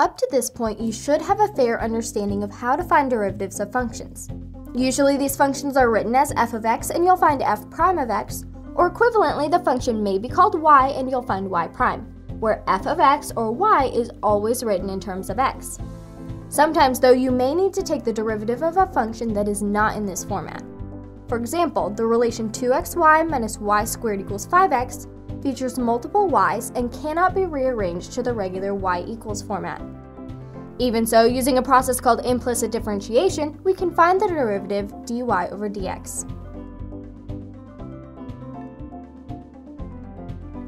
Up to this point, you should have a fair understanding of how to find derivatives of functions. Usually these functions are written as f of x and you'll find f prime of x, or equivalently the function may be called y and you'll find y prime, where f of x or y is always written in terms of x. Sometimes though you may need to take the derivative of a function that is not in this format. For example, the relation 2xy minus y squared equals 5x features multiple y's and cannot be rearranged to the regular y equals format. Even so, using a process called implicit differentiation, we can find the derivative dy over dx.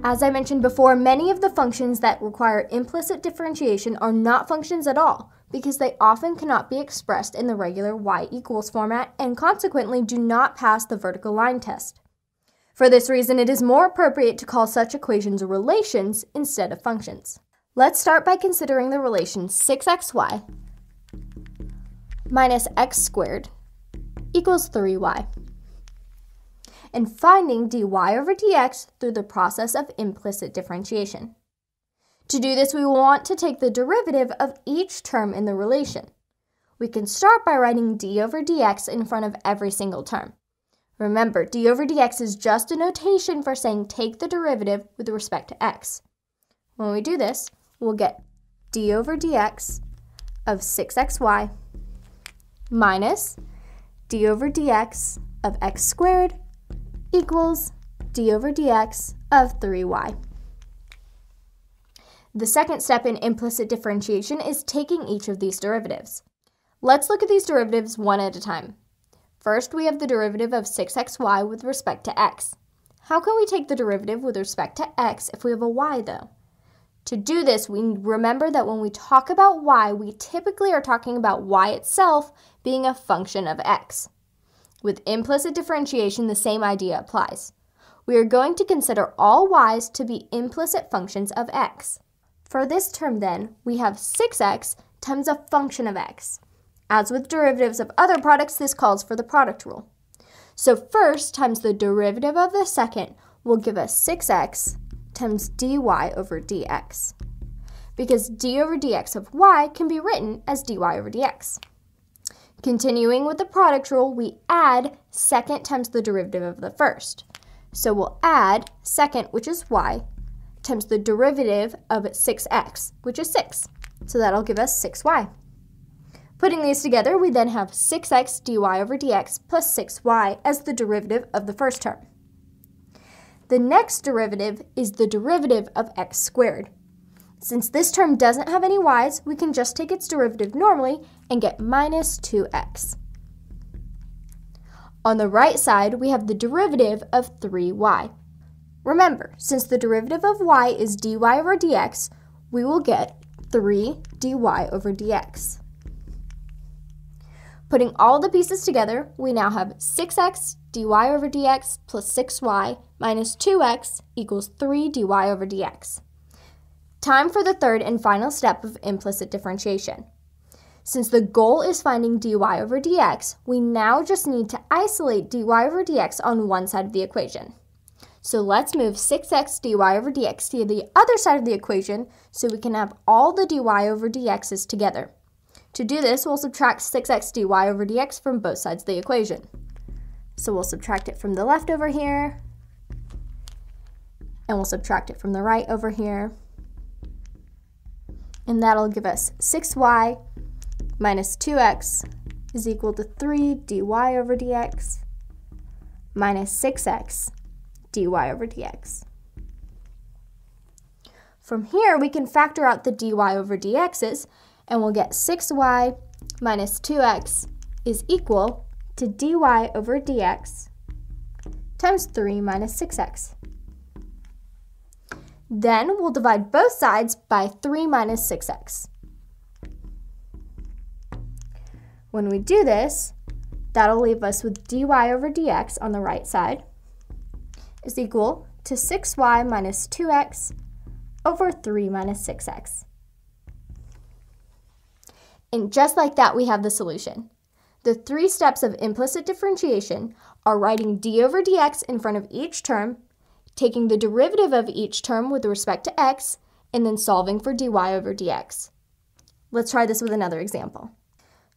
As I mentioned before, many of the functions that require implicit differentiation are not functions at all, because they often cannot be expressed in the regular y equals format and consequently do not pass the vertical line test. For this reason, it is more appropriate to call such equations relations instead of functions. Let's start by considering the relation 6xy minus x squared equals 3y and finding dy over dx through the process of implicit differentiation. To do this, we want to take the derivative of each term in the relation. We can start by writing d over dx in front of every single term. Remember, d over dx is just a notation for saying take the derivative with respect to x. When we do this, we'll get d over dx of 6xy minus d over dx of x squared equals d over dx of 3y. The second step in implicit differentiation is taking each of these derivatives. Let's look at these derivatives one at a time. First, we have the derivative of 6xy with respect to x. How can we take the derivative with respect to x if we have a y, though? To do this, we remember that when we talk about y, we typically are talking about y itself being a function of x. With implicit differentiation, the same idea applies. We are going to consider all y's to be implicit functions of x. For this term, then, we have 6x times a function of x. As with derivatives of other products, this calls for the product rule. So first times the derivative of the second will give us 6x times dy over dx. Because d over dx of y can be written as dy over dx. Continuing with the product rule, we add second times the derivative of the first. So we'll add second, which is y, times the derivative of 6x, which is 6. So that'll give us 6y. Putting these together, we then have 6x dy over dx plus 6y as the derivative of the first term. The next derivative is the derivative of x squared. Since this term doesn't have any y's, we can just take its derivative normally and get minus 2x. On the right side, we have the derivative of 3y. Remember, since the derivative of y is dy over dx, we will get 3 dy over dx. Putting all the pieces together, we now have 6x dy over dx plus 6y minus 2x equals 3 dy over dx. Time for the third and final step of implicit differentiation. Since the goal is finding dy over dx, we now just need to isolate dy over dx on one side of the equation. So let's move 6x dy over dx to the other side of the equation so we can have all the dy over dx's together. To do this, we'll subtract 6x dy over dx from both sides of the equation. So we'll subtract it from the left over here, and we'll subtract it from the right over here. And that'll give us 6y minus 2x is equal to 3 dy over dx minus 6x dy over dx. From here, we can factor out the dy over dx's and we'll get 6y minus 2x is equal to dy over dx times 3 minus 6x. Then we'll divide both sides by 3 minus 6x. When we do this, that'll leave us with dy over dx on the right side is equal to 6y minus 2x over 3 minus 6x. And just like that, we have the solution. The three steps of implicit differentiation are writing d over dx in front of each term, taking the derivative of each term with respect to x, and then solving for dy over dx. Let's try this with another example.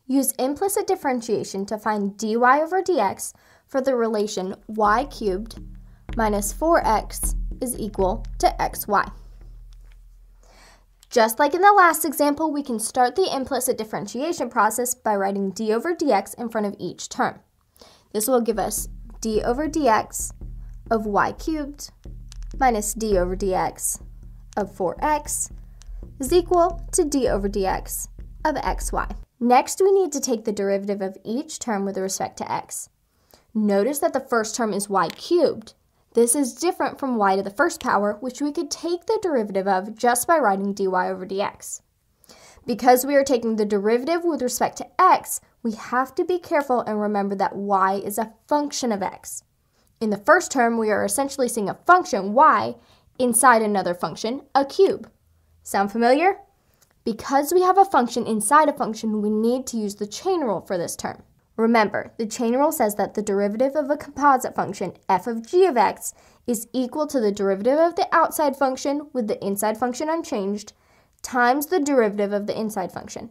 Use implicit differentiation to find dy over dx for the relation y cubed minus 4x is equal to xy. Just like in the last example, we can start the implicit differentiation process by writing d over dx in front of each term. This will give us d over dx of y cubed minus d over dx of 4x is equal to d over dx of xy. Next, we need to take the derivative of each term with respect to x. Notice that the first term is y cubed. This is different from y to the first power, which we could take the derivative of just by writing dy over dx. Because we are taking the derivative with respect to x, we have to be careful and remember that y is a function of x. In the first term, we are essentially seeing a function, y, inside another function, a cube. Sound familiar? Because we have a function inside a function, we need to use the chain rule for this term. Remember, the chain rule says that the derivative of a composite function, f of g of x, is equal to the derivative of the outside function with the inside function unchanged times the derivative of the inside function.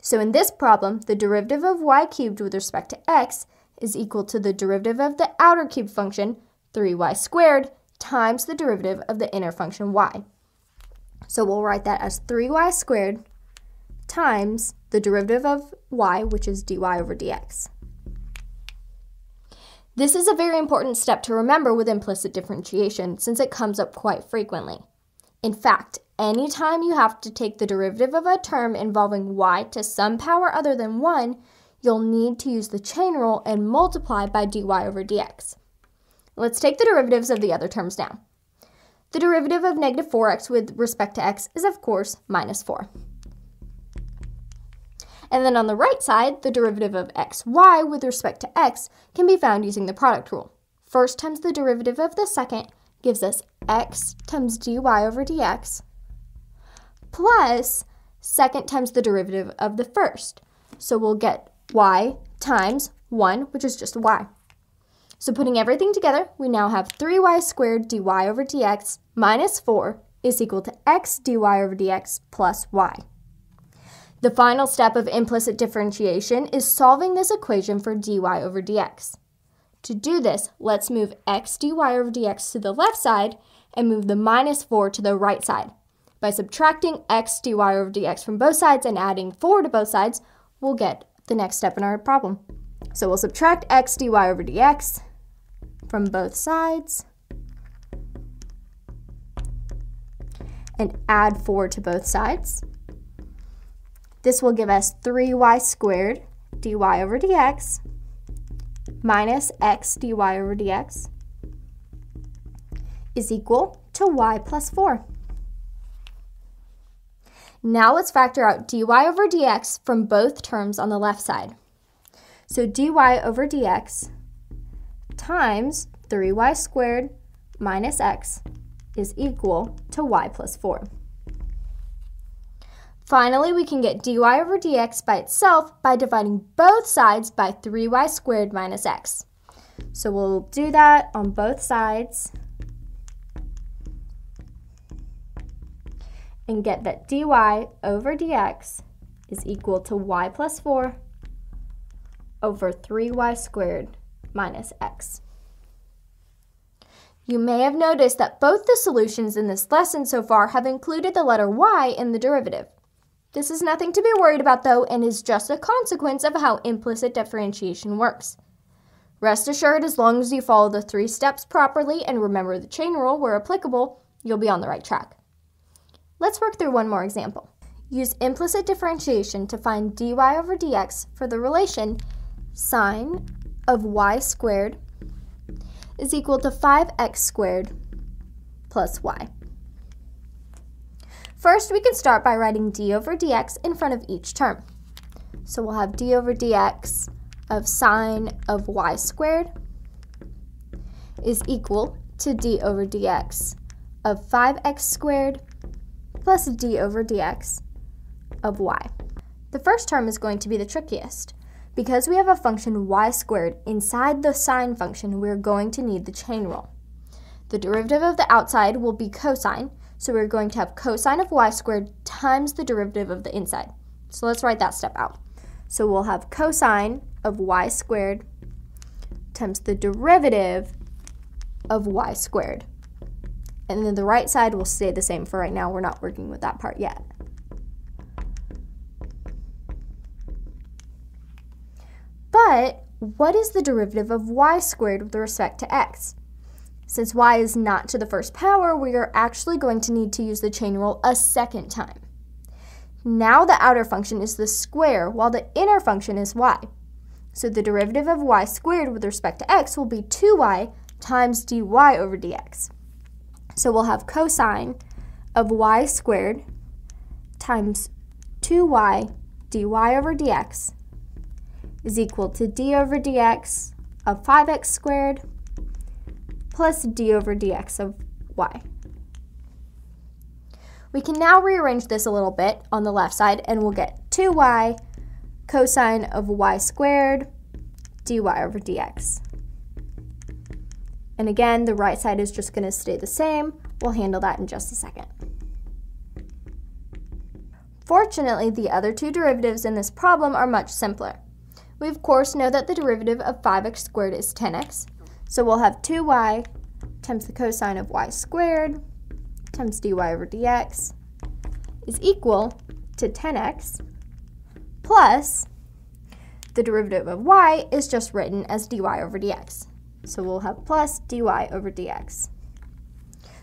So in this problem, the derivative of y cubed with respect to x is equal to the derivative of the outer cube function, 3y squared, times the derivative of the inner function y. So we'll write that as 3y squared times the derivative of y, which is dy over dx. This is a very important step to remember with implicit differentiation since it comes up quite frequently. In fact, anytime you have to take the derivative of a term involving y to some power other than 1, you'll need to use the chain rule and multiply by dy over dx. Let's take the derivatives of the other terms now. The derivative of negative 4x with respect to x is, of course, minus 4. And then on the right side, the derivative of xy with respect to x can be found using the product rule. First times the derivative of the second gives us x times dy over dx plus second times the derivative of the first. So we'll get y times 1, which is just y. So putting everything together, we now have 3y squared dy over dx minus 4 is equal to x dy over dx plus y. The final step of implicit differentiation is solving this equation for dy over dx. To do this, let's move x dy over dx to the left side and move the minus 4 to the right side. By subtracting x dy over dx from both sides and adding 4 to both sides, we'll get the next step in our problem. So we'll subtract x dy over dx from both sides and add 4 to both sides. This will give us 3y squared dy over dx minus x dy over dx is equal to y plus 4. Now let's factor out dy over dx from both terms on the left side. So dy over dx times 3y squared minus x is equal to y plus 4. Finally, we can get dy over dx by itself by dividing both sides by 3y squared minus x. So we'll do that on both sides and get that dy over dx is equal to y plus 4 over 3y squared minus x. You may have noticed that both the solutions in this lesson so far have included the letter y in the derivative. This is nothing to be worried about though and is just a consequence of how implicit differentiation works. Rest assured, as long as you follow the three steps properly and remember the chain rule where applicable, you'll be on the right track. Let's work through one more example. Use implicit differentiation to find dy over dx for the relation sine of y squared is equal to 5x squared plus y. First, we can start by writing d over dx in front of each term. So we'll have d over dx of sine of y squared is equal to d over dx of 5x squared plus d over dx of y. The first term is going to be the trickiest. Because we have a function y squared inside the sine function, we're going to need the chain rule. The derivative of the outside will be cosine, So we're going to have cosine of y squared times the derivative of the inside. So let's write that step out. So we'll have cosine of y squared times the derivative of y squared. And then the right side will stay the same for right now. We're not working with that part yet. But what is the derivative of y squared with respect to x? Since y is not to the first power, we are actually going to need to use the chain rule a second time. Now the outer function is the square, while the inner function is y. So the derivative of y squared with respect to x will be 2y times dy over dx. So we'll have cosine of y squared times 2y dy over dx is equal to d over dx of 5x squared plus d over dx of y. We can now rearrange this a little bit on the left side and we'll get 2y cosine of y squared dy over dx. And again, the right side is just going to stay the same. We'll handle that in just a second. Fortunately, the other two derivatives in this problem are much simpler. We of course know that the derivative of 5x squared is 10x, so we'll have 2y times the cosine of y squared times dy over dx is equal to 10x plus the derivative of y is just written as dy over dx. So we'll have plus dy over dx.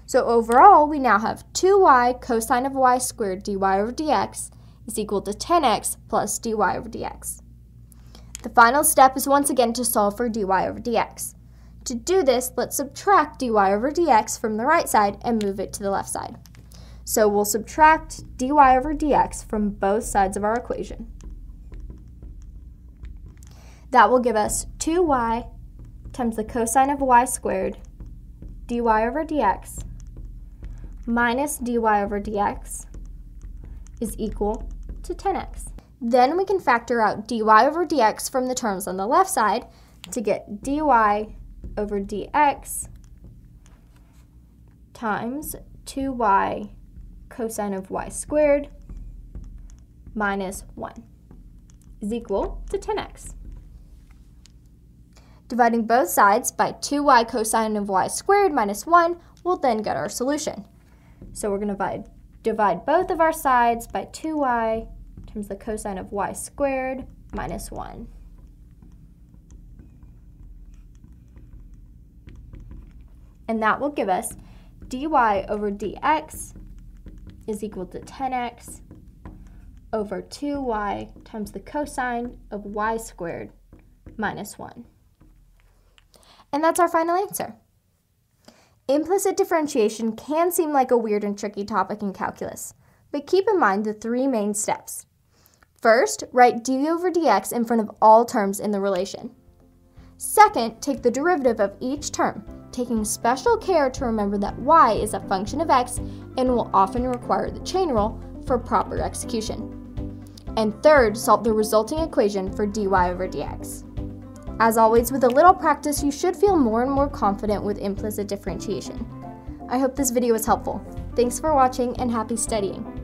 So overall, we now have 2y cosine of y squared dy over dx is equal to 10x plus dy over dx. The final step is once again to solve for dy over dx. To do this, let's subtract dy over dx from the right side and move it to the left side. So we'll subtract dy over dx from both sides of our equation. That will give us 2y times the cosine of y squared dy over dx minus dy over dx is equal to 10x. Then we can factor out dy over dx from the terms on the left side to get dy over dx times 2y cosine of y squared minus 1 is equal to 10x. Dividing both sides by 2y cosine of y squared minus 1 will then get our solution. So we're going to divide, divide both of our sides by 2y times the cosine of y squared minus 1. And that will give us dy over dx is equal to 10x over 2y times the cosine of y squared minus 1. And that's our final answer. Implicit differentiation can seem like a weird and tricky topic in calculus, but keep in mind the three main steps. First, write d over dx in front of all terms in the relation. Second, take the derivative of each term, taking special care to remember that y is a function of x and will often require the chain rule for proper execution. And third, solve the resulting equation for dy over dx. As always, with a little practice, you should feel more and more confident with implicit differentiation. I hope this video was helpful. Thanks for watching and happy studying.